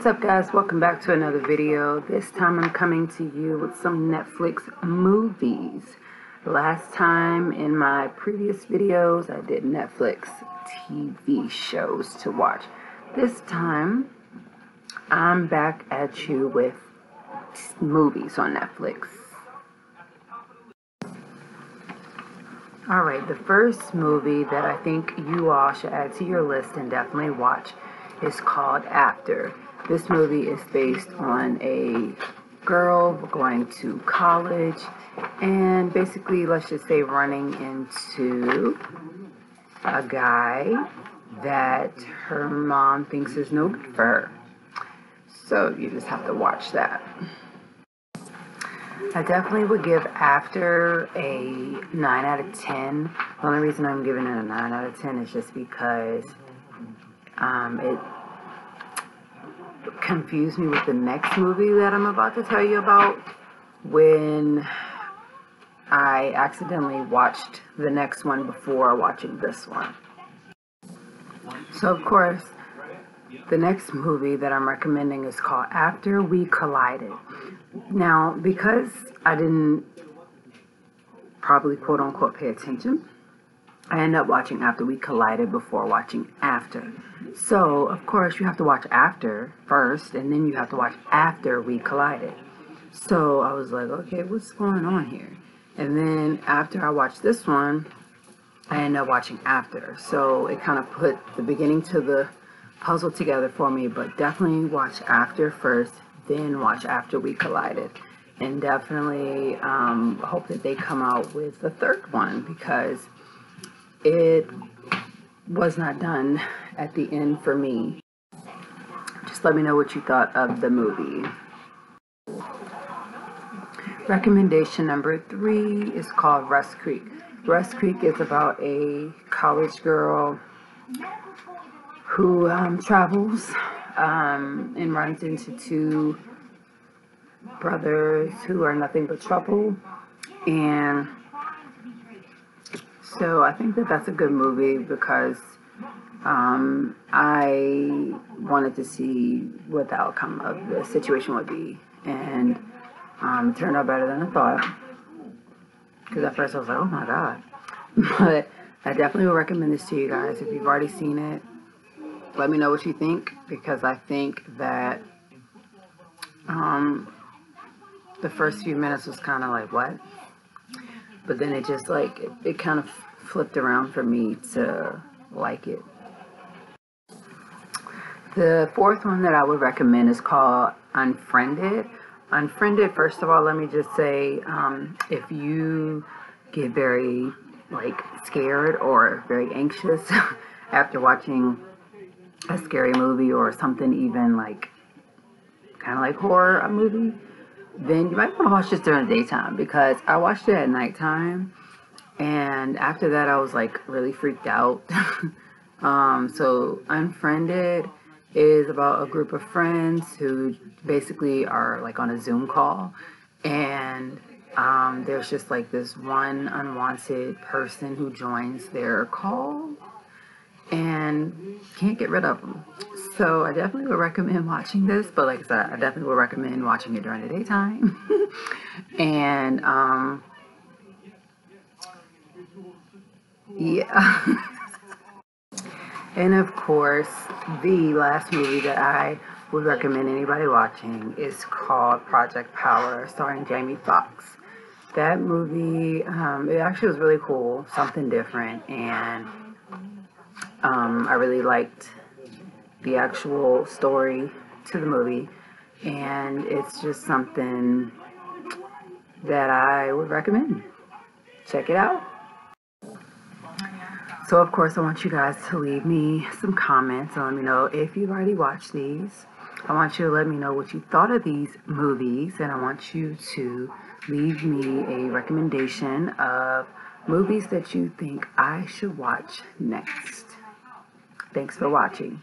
What's up guys? Welcome back to another video. This time I'm coming to you with some Netflix movies. Last time in my previous videos I did Netflix TV shows to watch. This time I'm back at you with movies on Netflix. Alright, the first movie that I think you all should add to your list and definitely watch is called After. This movie is based on a girl going to college and basically, let's just say, running into a guy that her mom thinks is no good for her. So you just have to watch that. I definitely would give After a 9 out of 10. The only reason I'm giving it a 9 out of 10 is just because um, it confused me with the next movie that I'm about to tell you about when I accidentally watched the next one before watching this one. So, of course, the next movie that I'm recommending is called After We Collided. Now, because I didn't probably quote unquote pay attention, I ended up watching After We Collided before watching After. So, of course, you have to watch After first, and then you have to watch After We Collided. So I was like, okay, what's going on here? And then after I watched this one, I ended up watching After. So it kind of put the beginning to the puzzle together for me, but definitely watch After first, then watch After We Collided. And definitely um, hope that they come out with the third one because it was not done at the end for me. Just let me know what you thought of the movie. Recommendation number three is called Rust Creek. Rust Creek is about a college girl who um, travels um, and runs into two brothers who are nothing but trouble. And so I think that that's a good movie because um, I wanted to see what the outcome of the situation would be. And um, it turned out better than I thought. Because at first I was like, oh my God. But I definitely would recommend this to you guys. If you've already seen it, let me know what you think. Because I think that um, the first few minutes was kind of like, what? But then it just like, it, it kind of flipped around for me to like it. The fourth one that I would recommend is called Unfriended. Unfriended, first of all, let me just say, um, if you get very like scared or very anxious after watching a scary movie or something even like kind of like horror movie, then you might want to watch this during the daytime because I watched it at nighttime and after that I was like really freaked out. um, so Unfriended is about a group of friends who basically are like on a Zoom call and um, there's just like this one unwanted person who joins their call and can't get rid of them. So I definitely would recommend watching this, but like I said, I definitely would recommend watching it during the daytime. and um, yeah. and of course, the last movie that I would recommend anybody watching is called Project Power, starring Jamie Foxx. That movie, um, it actually was really cool, something different, and um, I really liked the actual story to the movie, and it's just something that I would recommend. Check it out. So, of course, I want you guys to leave me some comments and let me know if you've already watched these. I want you to let me know what you thought of these movies, and I want you to leave me a recommendation of movies that you think I should watch next. Thanks for watching.